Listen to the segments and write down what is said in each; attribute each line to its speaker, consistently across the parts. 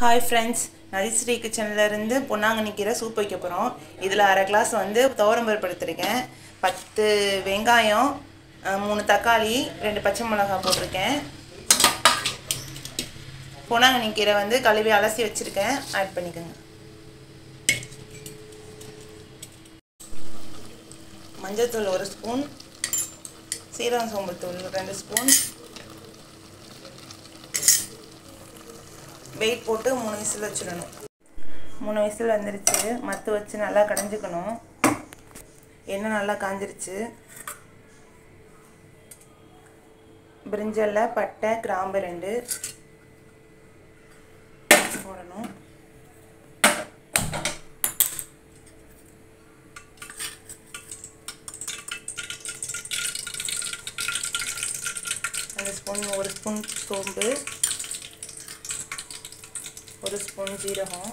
Speaker 1: Hi friends Nadhisri கிச்சன்லேருந்து பொன்னாங்கண்ணி கீரை soup வைக்க போகிறோம் இதில் அரை கிளாஸ் வந்து துவரம்பருப்பு எடுத்திருக்கேன். பத்து வெங்காயம் மூணு தக்காளி ரெண்டு பச்சை மிளகாய் போட்டிருக்கேன். பொன்னாங்கண்ணி கீரை வந்து கழுவி அலசி வச்சுருக்கேன். ஆட் பண்ணிக்கோங்க. மஞ்சள்தூள் ஒரு ஸ்பூன் சீரகம் சோம்பு தூள் ரெண்டு ஸ்பூன் வெயிட் போட்டு மூணு விசில் வச்சிடணும். மூணு விசில் வந்துருச்சு. மத்து வச்சு நல்லா கடைஞ்சிக்கணும். எண்ணெய் நல்லா காஞ்சிருச்சு. பிரிஞ்சல்ல பட்டை கிராம்பு ரெண்டு போடணும். ரெண்டு ஸ்பூன் ஒரு ஸ்பூன் சோம்பு. ஒரு ஸ்பூன் ஜீரகம்.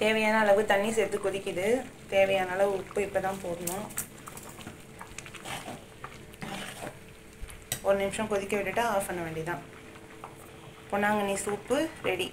Speaker 1: தேவையான அளவு தண்ணி சேர்த்து கொதிக்குது. தேவையான அளவு உப்பு இப்போ தான் போடணும். ஒரு நிமிஷம் கொதிக்க விட்டுட்டு ஆஃப் பண்ண வேண்டியதான் பொன்னாங்கண்ணி சூப்பு ரெடி